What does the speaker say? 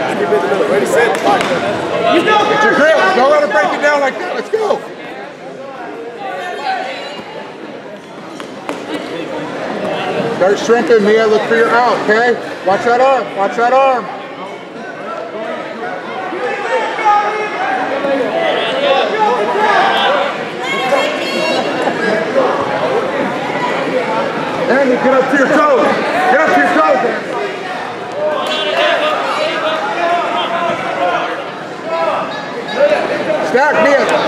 Ready, set, fight. Get your grip. Don't let her break it down like that. Let's go. Start shrimping, Mia. Look for your out, okay? Watch that arm. Watch that arm. Andy, get up to your toes. Так, нет.